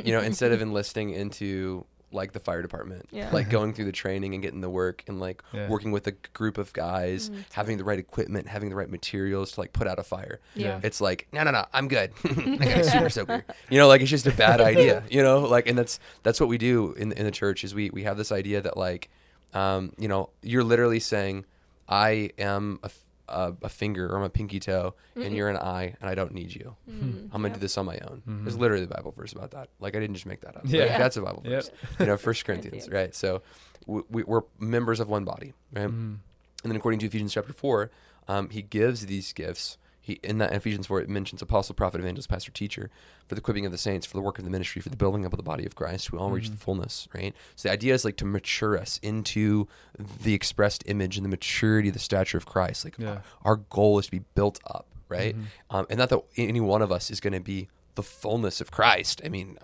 S3: you know, instead of enlisting into like the fire department,
S1: Yeah.
S3: like going through the training and getting the work and like
S2: Yeah.
S3: working with a group of guys,
S1: Mm,
S3: having the right equipment, having the right materials to like put out a fire.
S1: yeah.
S3: It's like, no, no, no, I'm good. I got a super soaker. You know, like it's just a bad idea. You know, like, and that's that's what we do in in the church is we we have this idea that like, um, you know, you're literally saying, I am a, f- a, a finger or I'm a pinky toe, and you're an eye, and I don't need you.
S1: Mm,
S3: I'm gonna
S1: yeah.
S3: do this on my own.
S2: Mhm.
S3: There's literally the Bible verse about that. Like I didn't just make that up.
S2: Yeah.
S3: Like,
S1: Yeah.
S3: that's a Bible
S2: Yep.
S3: verse. You know, First Corinthians,
S1: Corinthians.
S3: right? So we, we, we're members of one body, right?
S2: Mhm.
S3: And then according to Ephesians chapter four, um, he gives these gifts. He in that Ephesians four it mentions apostle, prophet, evangelist, pastor, teacher for the equipping of the saints, for the work of the ministry, for the building up of the body of Christ, we all reach the fullness, right? So the idea is like to mature us into the expressed image and the maturity, of the stature of Christ. Like
S2: Yeah.
S3: our, our goal is to be built up, right?
S2: Mhm.
S3: Um, and not that any one of us is going to be the fullness of Christ. I mean,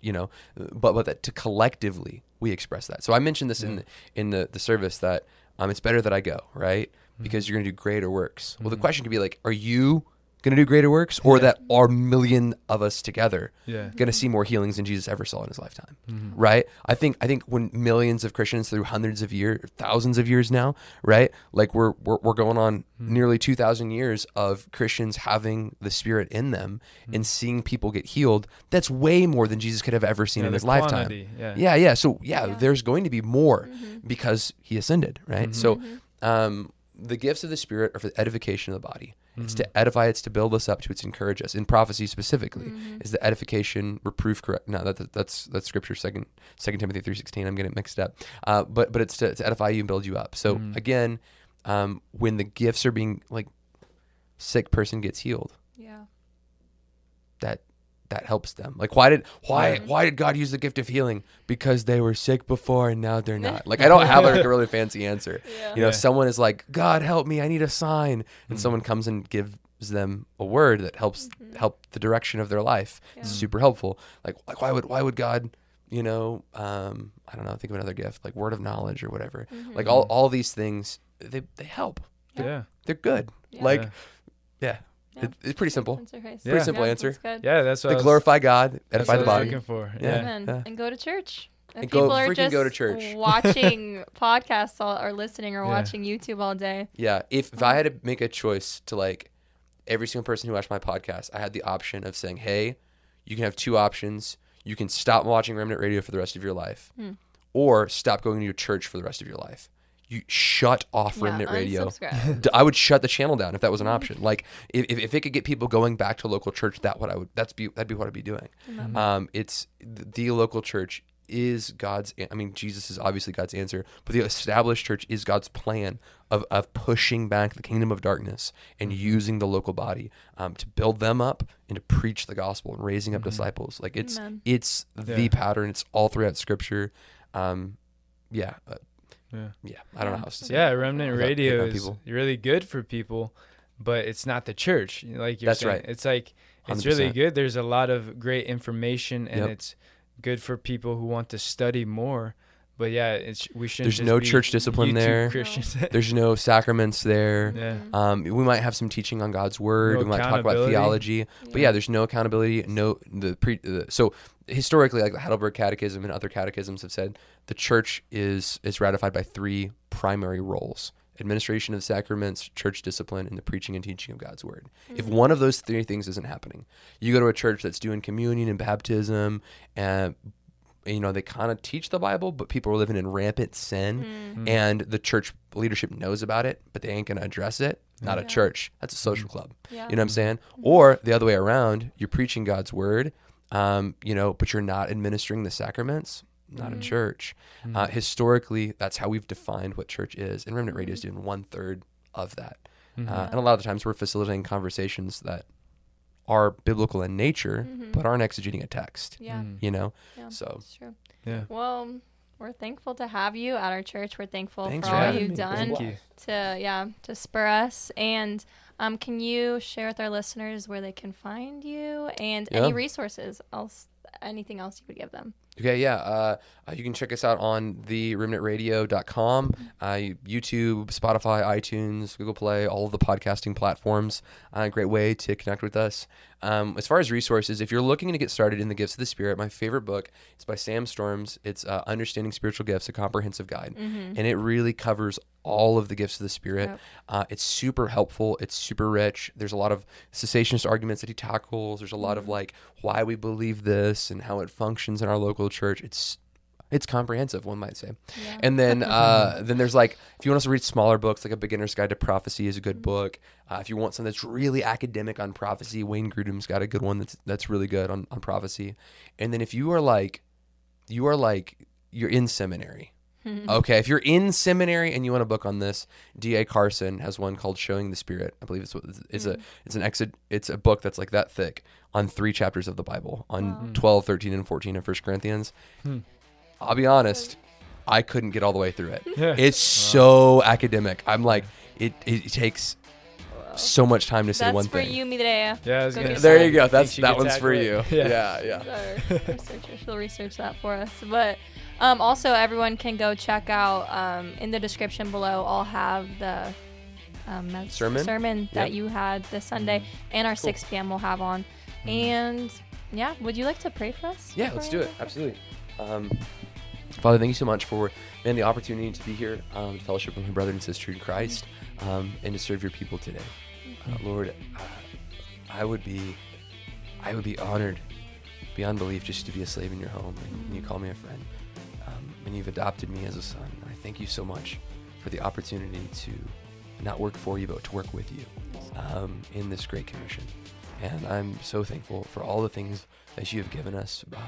S3: you know, but but that to collectively we express that. So I mentioned this in the, in the the service that um, it's better that I go, right? Because you're going to do greater works. Well, the
S2: Mhm.
S3: question could be like, are you going to do greater works, or
S2: Yeah.
S3: that are million of us together
S2: Yeah.
S3: going to see more healings than Jesus ever saw in his lifetime?
S2: Mhm.
S3: right? I think I think when millions of Christians through hundreds of years, thousands of years now, right? Like we're we're, we're going on nearly two thousand years of Christians having the Spirit in them and seeing people get healed. That's way more than Jesus could have ever seen
S2: Yeah,
S3: in
S2: the
S3: his lifetime.
S2: quantity, Yeah.
S3: Yeah, yeah. So yeah,
S1: Yeah.
S3: there's going to be more
S1: Mhm.
S3: because he ascended, right?
S2: Mhm.
S3: So
S1: Mhm.
S3: um, the gifts of the Spirit are for the edification of the body. It's
S2: Mhm.
S3: to edify, it's to build us up, to it's encourage us. In prophecy specifically,
S1: Mhm.
S3: is the edification, reproof, correct? No, that, that's that's scripture. Second Second Timothy three sixteen. I'm getting it mixed up. Uh, but but it's to, to edify you and build you up. So
S2: Mhm.
S3: again, um, when the gifts are being like, sick person gets healed,
S1: Yeah.
S3: that that helps them. Like why did why
S1: Yeah.
S3: why did God use the gift of healing? Because they were sick before and now they're not. Like I don't have like a really fancy answer.
S1: Yeah.
S3: You know,
S2: Yeah.
S3: someone is like, God help me, I need a sign, and
S2: Mhm.
S3: someone comes and gives them a word that helps
S1: Mhm.
S3: help the direction of their life. It's super helpful. Like, like why would why would God, you know, um, I don't know, think of another gift like word of knowledge or whatever.
S1: Mhm.
S3: Like all all these things, they they help.
S1: Yeah.
S2: Yeah.
S3: They're good.
S1: Yeah.
S3: Like,
S2: yeah.
S3: Yeah,
S1: Yeah.
S3: It, it's pretty simple.
S1: That's okay.
S2: Pretty
S3: simple answer.
S1: That's good.
S2: Yeah, that's what I
S3: To
S2: was-
S3: glorify God,
S2: that's
S3: edify
S2: what
S3: the
S2: I was
S3: body.
S2: looking for.
S3: Yeah.
S2: Yeah.
S1: Amen.
S3: yeah.
S1: And go to church. If
S3: And go
S1: people are
S3: freaking
S1: just
S3: go to church.
S1: watching podcasts all, or listening or
S2: Yeah.
S1: watching YouTube all day.
S3: Yeah. If if I had to make a choice to like every single person who watched my podcast, I had the option of saying, Hey, you can have two options. You can stop watching Remnant Radio for the rest of your life,
S1: Hmm.
S3: or stop going to your church for the rest of your life. You shut off
S1: Yeah,
S3: Remnant Radio. i would shut the channel down if that was an option. Like if, if, if it could get people going back to local church, that what I would that's be that'd be what I'd be doing.
S1: Amen.
S3: Um, it's the, the local church is God's. I mean, Jesus is obviously God's answer, but the established church is God's plan of of pushing back the kingdom of darkness and using the local body um, to build them up and to preach the gospel and raising up
S2: Mhm.
S3: disciples. Like it's
S1: Amen.
S3: it's the pattern. It's all throughout Scripture. Um, yeah, uh,
S2: Yeah.
S3: yeah. I don't know how else to say.
S2: Yeah. Remnant Radio is really good for people, but it's not the church. Like you're
S3: That's
S2: saying,
S3: right.
S2: it's like it's really
S3: 100%.
S2: good. There's a lot of great information, and
S3: Yep.
S2: it's good for people who want to study more. But yeah, it's we shouldn't.
S3: There's
S2: just
S3: no
S2: be
S3: church discipline
S2: YouTube
S3: there.
S2: Christians.
S3: There's no sacraments there.
S2: Yeah.
S3: Um, we might have some teaching on God's word.
S2: No
S3: we might talk about
S2: accountability.
S3: theology, but yeah, there's no accountability. No, the pre. The, so historically, like the Heidelberg Catechism and other catechisms have said, the church is is ratified by three primary roles: administration of sacraments, church discipline, and the preaching and teaching of God's word. If one of those three things isn't happening, you go to a church that's doing communion and baptism, and you know they kind of teach the Bible, but people are living in rampant sin.
S2: Mm.
S3: and the church leadership knows about it, but they ain't gonna address it. Not a church. That's a social club.
S1: Yeah.
S3: You know what I'm saying? Or the other way around, you're preaching God's word, um, you know, but you're not administering the sacraments. Not a
S1: Mhm.
S3: church.
S2: Mm.
S3: Uh, historically, that's how we've defined what church is, and Remnant Radio is doing one third of that. Uh, and a lot of the times, we're facilitating conversations that are biblical in nature,
S1: Mhm.
S3: but aren't exegeting a text.
S1: Yeah.
S2: Mm.
S3: You know,
S1: Yeah.
S3: so
S1: That's true.
S2: Yeah.
S1: Well, we're thankful to have you at our church. We're thankful
S3: Thanks
S1: for
S3: for
S1: all you've
S3: me.
S1: done
S2: Thank you.
S1: to yeah to spur us. And Um, can you share with our listeners where they can find you and
S3: Yeah.
S1: any resources else, anything else you would give them?
S3: Okay, yeah. Uh, uh, you can check us out on the remnantradio.com, uh, YouTube, Spotify, iTunes, Google Play, all of the podcasting platforms. Uh, great way to connect with us. Um, as far as resources, if you're looking to get started in the gifts of the Spirit, my favorite book is by Sam Storms. It's uh, Understanding Spiritual Gifts, a comprehensive guide. And it really covers all of the gifts of the Spirit.
S1: Yep.
S3: Uh, it's super helpful. It's super rich. There's a lot of cessationist arguments that he tackles. There's a lot of like why we believe this and how it functions in our local church. It's it's comprehensive, one might say.
S1: Yeah.
S3: And then uh, then there's like if you want us to read smaller books, like a Beginner's Guide to Prophecy is a good book. Uh, if you want something that's really academic on prophecy, Wayne Grudem's got a good one that's that's really good on, on prophecy. And then if you are like you are like you're in seminary. Okay, if you're in seminary and you want a book on this, D.A. Carson has one called "Showing the Spirit." I believe it's what- it's a it's an exit it's a book that's like that thick on three chapters of the Bible on 12, 13, and 14 of First Corinthians. I'll be honest, I couldn't get all the way through it.
S2: Yeah.
S3: It's so academic. I'm like, it it takes so much time to say
S1: That's
S3: one
S1: for you, Moriah.
S2: Yeah, was
S1: Go
S3: There you go. That's
S2: you
S3: that
S2: could
S3: one's for
S2: tackle
S3: you.
S2: it.
S3: Yeah, yeah.
S1: Our researcher, she'll research that for us. But um, also, everyone can go check out um, in the description below. I'll have the um,
S3: Sermon?
S1: sermon that
S3: Yep.
S1: you had this Sunday, and our 6 p.m. we'll have on. And yeah, would you like to pray for us?
S3: Yeah, let's do it. Absolutely. Um, Father, thank you so much for man the opportunity to be here, um, to fellowship with my brother and sister in Christ, um, and to serve your people today. Uh, Lord, uh, I would be, I would be honored beyond belief just to be a slave in your home, and, you call me a friend, um, and you've adopted me as a son. And I thank you so much for the opportunity to not work for you, but to work with you um, in this great commission. And I'm so thankful for all the things that you have given us uh,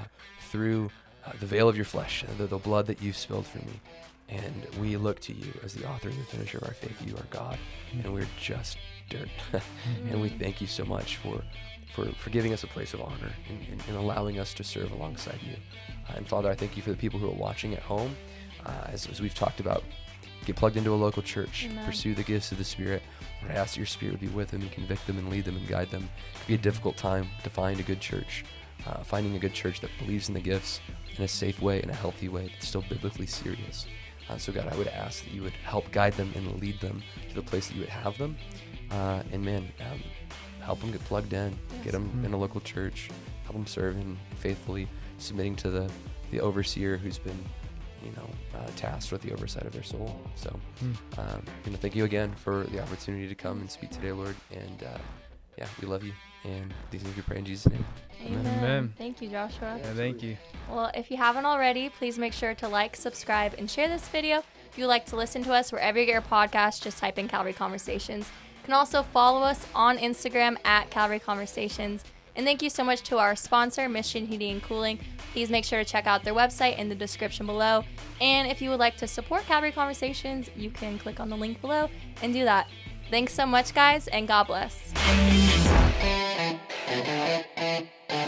S3: through uh, the veil of your flesh, the, the blood that you've spilled for me. And we look to you as the author and the finisher of our faith. You are God, and we're just dirt. and we thank you so much for, for, for giving us a place of honor and, and, and allowing us to serve alongside you. Uh, and Father, I thank you for the people who are watching at home. Uh, as, as we've talked about, get plugged into a local church,
S1: Amen.
S3: pursue the gifts of the Spirit. Lord, I ask that your Spirit would be with them and convict them and lead them and guide them. It could be a difficult time to find a good church. Uh, finding a good church that believes in the gifts in a safe way, in a healthy way, that's still biblically serious. Uh, so, God, I would ask that you would help guide them and lead them to the place that you would have them. Uh, and, man, um, help them get plugged in, get them
S2: Mhm.
S3: in a local church, help them serve and faithfully submitting to the, the overseer who's been, you know, uh, tasked with the oversight of their soul. So,
S2: Hmm.
S3: um, you know, thank you again for the opportunity to come and speak today, Lord. And uh, yeah, we love you. And these things we pray in Jesus' name.
S1: Amen.
S2: Amen.
S1: Thank you, Joshua.
S2: Yeah, thank you.
S1: Well, if you haven't already, please make sure to like, subscribe, and share this video. If you like to listen to us wherever you get your podcast, just type in Calvary Conversations. You can also follow us on Instagram at Calvary Conversations. And thank you so much to our sponsor, Mission Heating and Cooling. Please make sure to check out their website in the description below. And if you would like to support Calvary Conversations, you can click on the link below and do that. Thanks so much, guys, and God bless. Thank you.